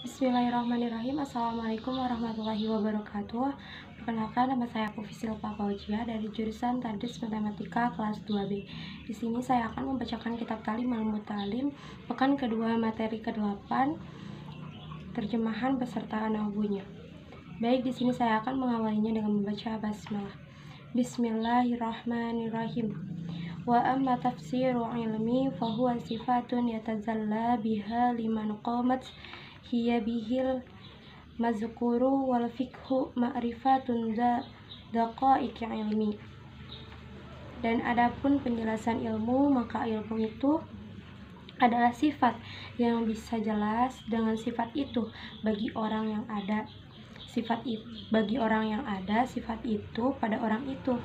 Bismillahirrahmanirrahim Assalamualaikum warahmatullahi wabarakatuh Perkenalkan nama saya Pufisil Fauzia dari jurusan Tadris Matematika kelas 2B. Di sini saya akan membacakan kitab Talim al Mutalim pekan kedua materi ke-8 terjemahan beserta nahunya. Baik, di sini saya akan mengawalinya dengan membaca basmalah. Bismillahirrahmanirrahim. Wa amma tafsiru ilmi fahuwa sifatun yatazalla biha liman qamat hiya bihil mazkuru wal fikhu ma'rifatun daqaiqi ilmi. Dan adapun penjelasan ilmu maka ilmu itu adalah sifat yang bisa jelas dengan sifat itu bagi orang yang ada. Sifat itu bagi orang yang ada sifat itu pada orang itu.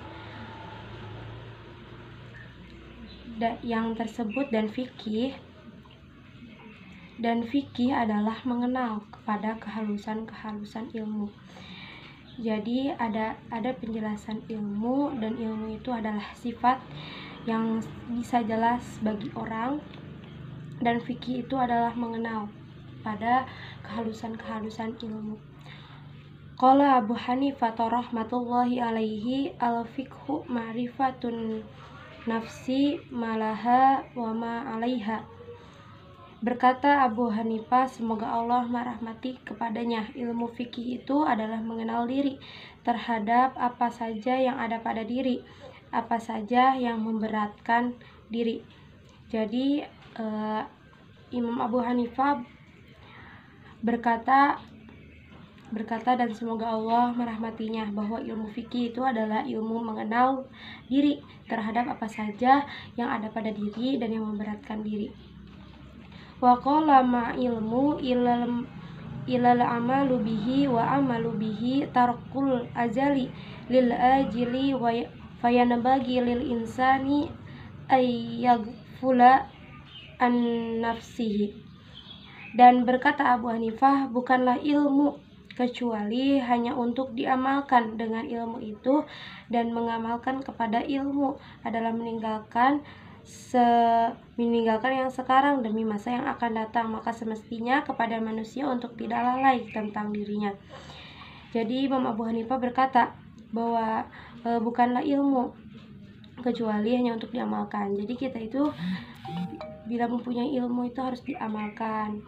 Da, yang tersebut dan fikih dan fikih adalah mengenal kepada kehalusan-kehalusan ilmu. Jadi ada ada penjelasan ilmu dan ilmu itu adalah sifat yang bisa jelas bagi orang dan fikih itu adalah mengenal pada kehalusan-kehalusan ilmu. Qala Abu Hanifah rahmatullahi alaihi al-fiqhu ma'rifatun nafsi malaha wa ma alaiha Berkata Abu Hanifah, semoga Allah merahmati kepadanya. Ilmu fikih itu adalah mengenal diri terhadap apa saja yang ada pada diri, apa saja yang memberatkan diri. Jadi uh, Imam Abu Hanifah berkata berkata dan semoga Allah merahmatinya bahwa ilmu fikih itu adalah ilmu mengenal diri terhadap apa saja yang ada pada diri dan yang memberatkan diri wa qala ma ilmu ilal ilal amalu bihi wa amalu bihi tarkul ajali lil ajili wa fayanbagi lil insani ayyagfula an nafsihi. Dan berkata Abu Hanifah bukanlah ilmu kecuali hanya untuk diamalkan dengan ilmu itu dan mengamalkan kepada ilmu adalah meninggalkan se meninggalkan yang sekarang demi masa yang akan datang maka semestinya kepada manusia untuk tidak lalai tentang dirinya. Jadi Imam Abu Hanifah berkata bahwa e, bukanlah ilmu kecuali hanya untuk diamalkan. Jadi kita itu bila mempunyai ilmu itu harus diamalkan.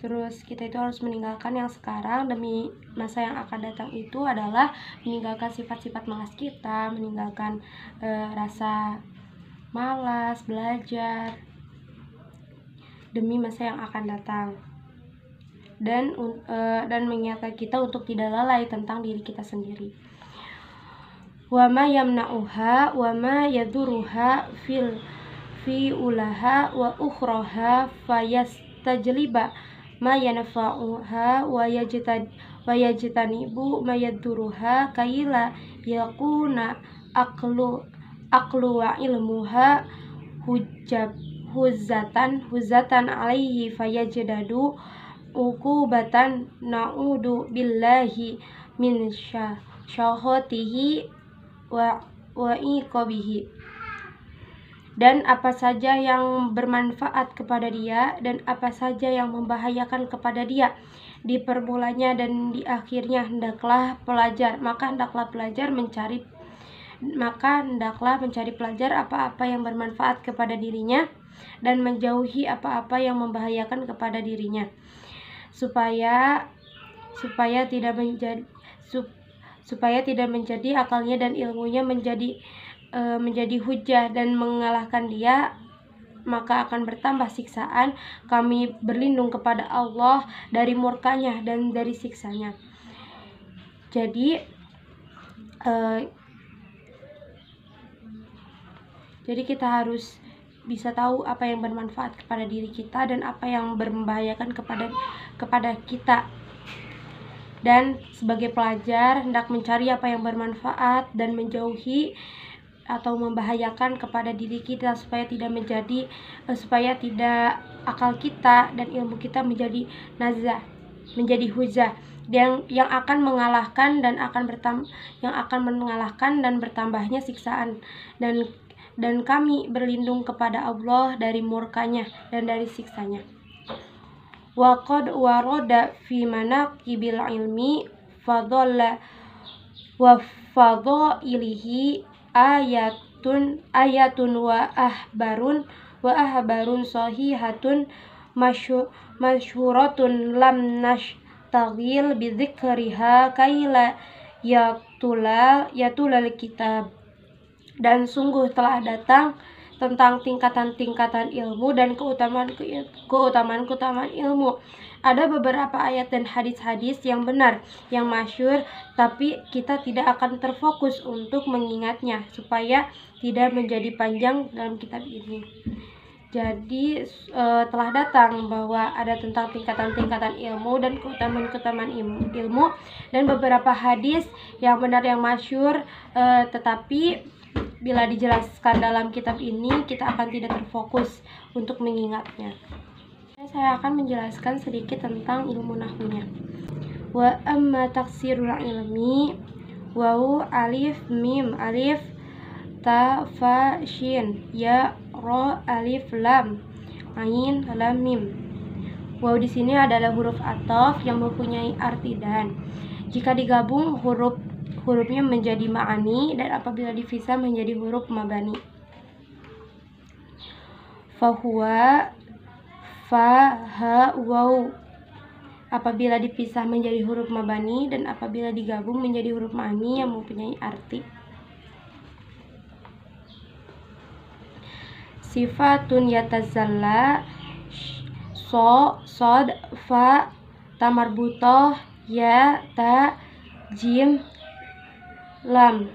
Terus kita itu harus meninggalkan yang sekarang demi masa yang akan datang itu adalah meninggalkan sifat-sifat malas kita meninggalkan e, rasa malas belajar demi masa yang akan datang dan uh, dan mengingatkan kita untuk tidak lalai tentang diri kita sendiri. Wa ma yamna'uha wa ma yaduruha fil fi ulaha wa ukhraha fayastajliba ma yanfa'uha wa yajtad wa yajtanibu ma yaduruha kaila yakuna aqlu aklu wa ilmuha hujab huzatan huzatan alaihi fayajidadu ukubatan na'udu billahi min syahatihi wa wa iqabihi. Dan apa saja yang bermanfaat kepada dia dan apa saja yang membahayakan kepada dia di permulanya dan di akhirnya hendaklah pelajar maka hendaklah pelajar mencari maka hendaklah mencari pelajar apa-apa yang bermanfaat kepada dirinya dan menjauhi apa-apa yang membahayakan kepada dirinya. Supaya supaya tidak menjadi sup, supaya tidak menjadi akalnya dan ilmunya menjadi e, menjadi hujah dan mengalahkan dia maka akan bertambah siksaan. Kami berlindung kepada Allah dari murkanya dan dari siksanya. Jadi e, Jadi kita harus bisa tahu apa yang bermanfaat kepada diri kita dan apa yang membahayakan kepada kepada kita. Dan sebagai pelajar hendak mencari apa yang bermanfaat dan menjauhi atau membahayakan kepada diri kita supaya tidak menjadi uh, supaya tidak akal kita dan ilmu kita menjadi nazah, menjadi hujah yang yang akan mengalahkan dan akan bertam yang akan mengalahkan dan bertambahnya siksaan dan dan kami berlindung kepada Allah dari murkanya dan dari siksanya. wa qad warada fi manaqibil ilmi fadalla wa fadailihi ayatun ayatun wa ahbarun wa ahbarun sahihatun masyhuratun lam nashtagil bi dzikriha kaila yatula yatulal kitab dan sungguh telah datang tentang tingkatan-tingkatan ilmu dan keutamaan keutamaan-keutamaan ilmu. Ada beberapa ayat dan hadis-hadis yang benar, yang masyur, tapi kita tidak akan terfokus untuk mengingatnya supaya tidak menjadi panjang dalam kitab ini. Jadi e, telah datang bahwa ada tentang tingkatan-tingkatan ilmu dan keutamaan-keutamaan ilmu dan beberapa hadis yang benar yang masyur, e, tetapi Bila dijelaskan dalam kitab ini, kita akan tidak terfokus untuk mengingatnya. Saya akan menjelaskan sedikit tentang ilmu nahwunya. Wa amma taksirul ilmi wawu alif mim alif ta fa shin ya ro alif lam ain lam mim. Waw di sini adalah huruf atof yang mempunyai arti dan jika digabung huruf hurufnya menjadi ma'ani dan apabila dipisah menjadi huruf mabani. Fahuwa fa ha waw apabila dipisah menjadi huruf mabani dan apabila digabung menjadi huruf ma'ani yang mempunyai arti. Sifatun yatazalla so sod fa tamarbutoh ya ta jim lam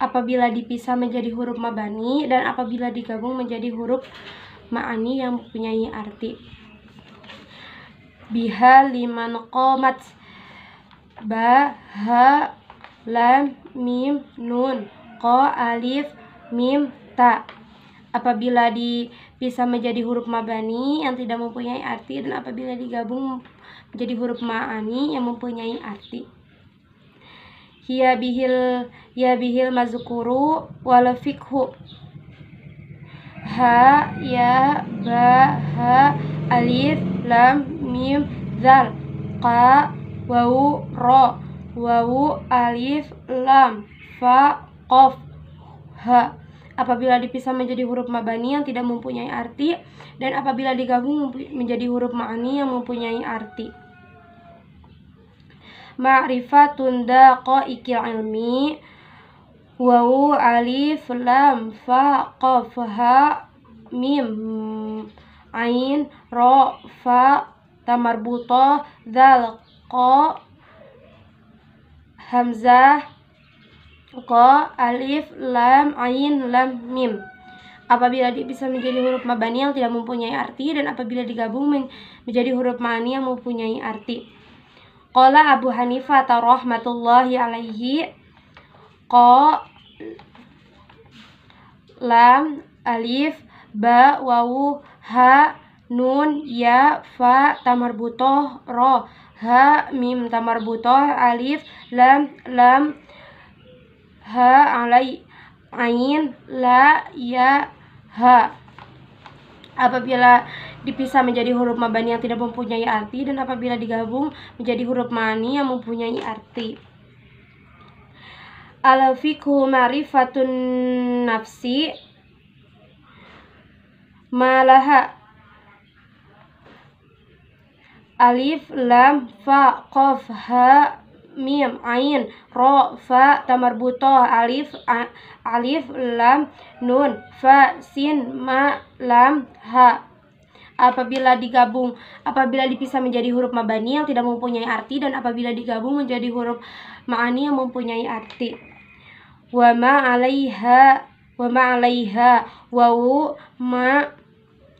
apabila dipisah menjadi huruf mabani dan apabila digabung menjadi huruf ma'ani yang mempunyai arti. Biha liman qomat ba ha lam mim nun ko alif mim ta. Apabila dipisah menjadi huruf mabani yang tidak mempunyai arti dan apabila digabung menjadi huruf ma'ani yang mempunyai arti hiya bihil ya bihil mazkuru wal fikhu. Ha ya ba ha alif lam mim zal qa wawu ro wawu alif lam fa qaf ha apabila dipisah menjadi huruf mabani yang tidak mempunyai arti dan apabila digabung menjadi huruf ma'ani yang mempunyai arti ma'rifatun daqaiqil ilmi wawu alif lam fa qaf ha mim ain ro fa tamarbuto dal qa hamzah qa alif lam ain lam mim. Apabila bisa menjadi huruf mabani yang tidak mempunyai arti dan apabila digabung menjadi huruf mani yang mempunyai arti Qala Abu Hanifah rahmatullahi alaihi Qa Lam Alif Ba Wawu Ha Nun Ya Fa Tamarbutoh Ro Ha Mim Tamarbutoh Alif Lam Lam Ha Alai Ain La Ya Ha. Apabila dipisah menjadi huruf mabani yang tidak mempunyai arti dan apabila digabung menjadi huruf mani yang mempunyai arti. Al-fiqhu ma'rifatun nafsi malaha alif lam fa qaf ha mim ain ro fa tamarbutoh alif a, alif lam nun fa sin ma lam ha apabila digabung apabila dipisah menjadi huruf mabani yang tidak mempunyai arti dan apabila digabung menjadi huruf ma'ani yang mempunyai arti. Wa ma 'alaiha wa ma 'alaiha wawu ma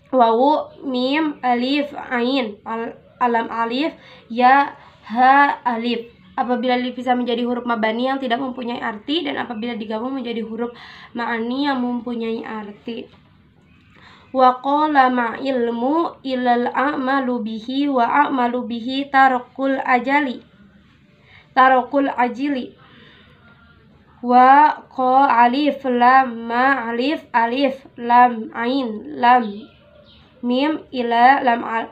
wawu mim alif ain al, alam alif ya ha alif. Apabila dipisah menjadi huruf mabani yang tidak mempunyai arti dan apabila digabung menjadi huruf ma'ani yang mempunyai arti wa qala ma ilmu ilal a'malu bihi wa a'malu bihi tarakul ajali. Tarakul ajili. Wa qa alif lam ma alif alif lam ain lam mim ila lam al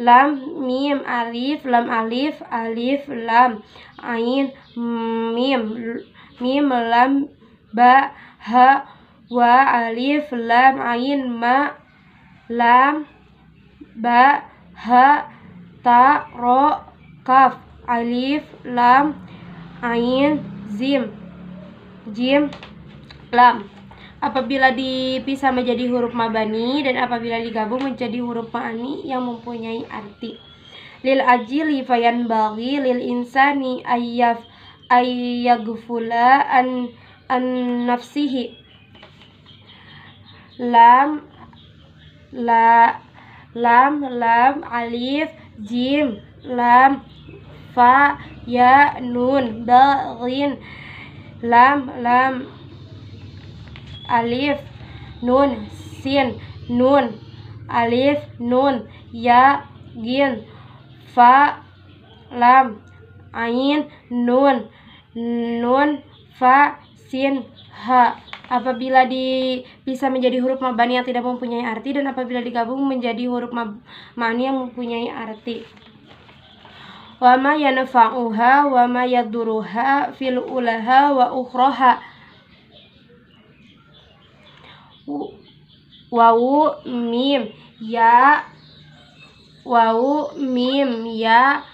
lam mim alif lam alif alif lam ain mim mim lam ba ha wa alif lam ain ma lam ba ha ta ro kaf alif lam ain zim jim lam apabila dipisah menjadi huruf mabani dan apabila digabung menjadi huruf ma'ani yang mempunyai arti. Lil ajili fayan bagi lil insani ayyaf ayyagfula an an nafsihi lam la lam lam alif jim lam fa ya nun dalin lam lam alif nun sin nun alif nun ya gin fa lam ain nun nun fa sin ha apabila bisa menjadi huruf mabani yang tidak mempunyai arti dan apabila digabung menjadi huruf mabani yang mempunyai arti. Wa ma yanfa'uha wa ma yaduruha fil ulaha wa ukhraha. Wawu mim ya wawu mim ya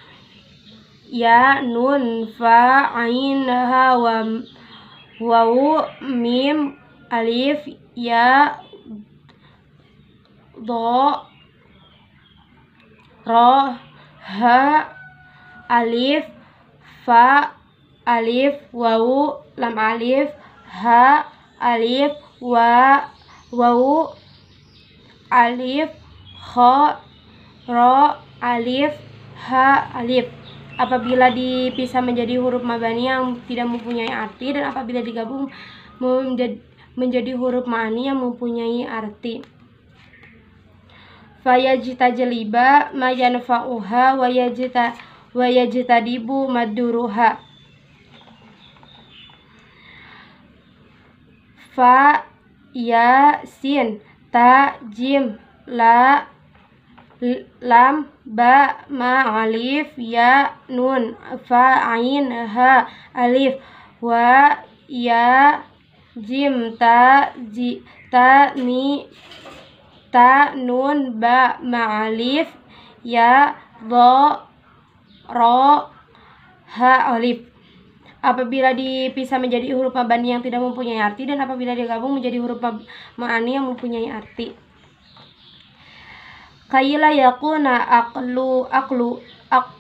ya nun fa ain ha wa wawu mim alif ya do ro ha alif fa alif wawu lam alif ha alif wa wawu alif kho ro alif ha alif apabila dipisah menjadi huruf mabani yang tidak mempunyai arti dan apabila digabung menjadi, huruf ma'ani yang mempunyai arti. Fayajita jeliba mayanfa'uha wayajita wayajitadibu maduruha fa ya sin ta jim la lam ba ma alif ya nun fa ain ha alif wa ya jim ta ji ta mi ta nun ba ma alif ya do ro ha alif apabila dipisah menjadi huruf mabani yang tidak mempunyai arti dan apabila digabung menjadi huruf ma'ani yang mempunyai arti. Kaila yakuna aklu aklu ak,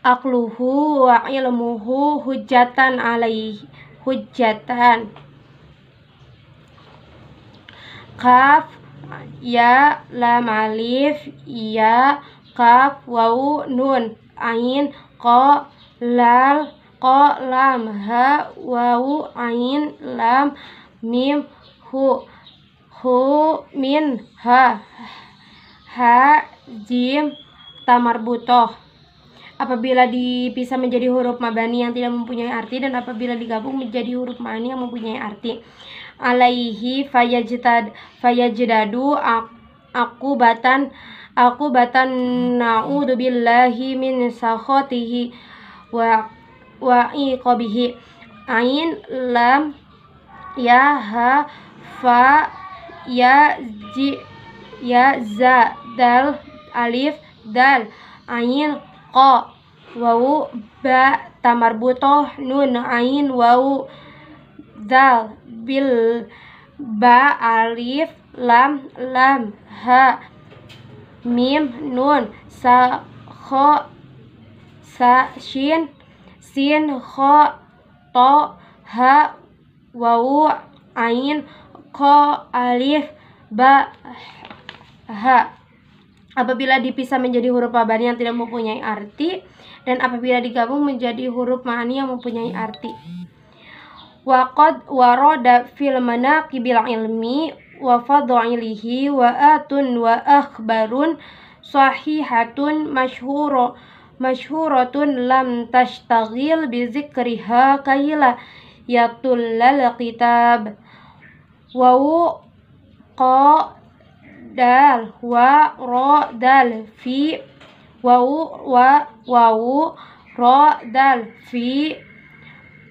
akluhu wa ilmuhu hujatan alaihi hujatan kaf ya lam alif ya kaf wawu nun ain ko lal ko lam ha wawu ain lam mim hu hu min ha ha jim tamarbutoh apabila dipisah menjadi huruf mabani yang tidak mempunyai arti dan apabila digabung menjadi huruf mani yang mempunyai arti. Alaihi fayajtad fayajdadu aku batan aku batan naudzubillahi min sakhotihi wa wa iqabihi. Ain lam ya ha fa ya ji ya za dal alif dal ain qa wawu ba tamarbutoh nun ain wawu dal bil ba alif lam lam ha mim nun sa kho sa shin sin kho to ha wawu ain ko alif ba ha apabila dipisah menjadi huruf mabani yang tidak mempunyai arti dan apabila digabung menjadi huruf ma'ani yang mempunyai arti. Waqad waroda fil manaqibil ilmi wa fadhilihi wa atun wa akhbarun sahihatun masyhuro masyhuratun lam tashtagil bi zikriha kaila yatullal kitab. Wawu ko dal wa ro dal fi wau wa wau ro dal fi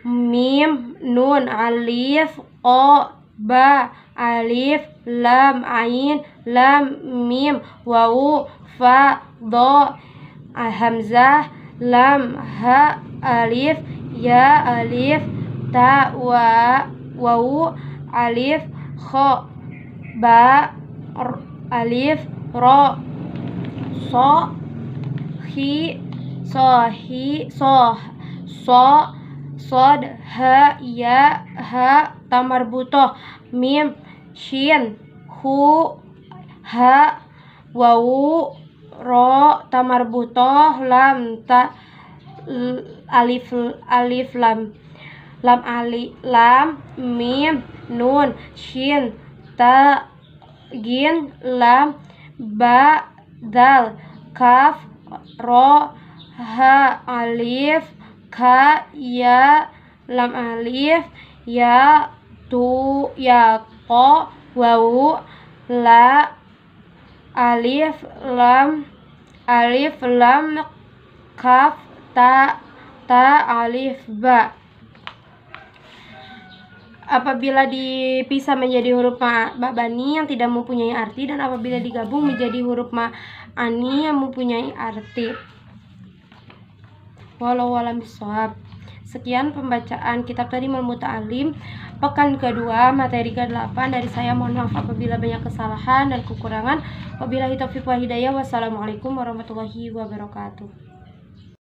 mim nun alif o ba alif lam ain lam mim wau fa do hamzah lam ha alif ya alif ta wa wau alif kho ba alif ro so hi so hi so so sod ha ya ha tamar butoh mim shin hu ha wawu ro tamar butoh lam ta alif alif lam lam ali lam mim nun shin ta gin lam ba dal kaf ro ha alif ka ya lam alif ya tu ya ko wawu la alif lam alif lam kaf ta ta alif ba apabila dipisah menjadi huruf ma'bani yang tidak mempunyai arti dan apabila digabung menjadi huruf ma'ani yang mempunyai arti. Walau walam bisawab. Sekian pembacaan kitab tadi Alim pekan kedua materi ke-8 dari saya mohon maaf apabila banyak kesalahan dan kekurangan. Wabillahi taufiq wa hidayah. Wassalamualaikum warahmatullahi wabarakatuh.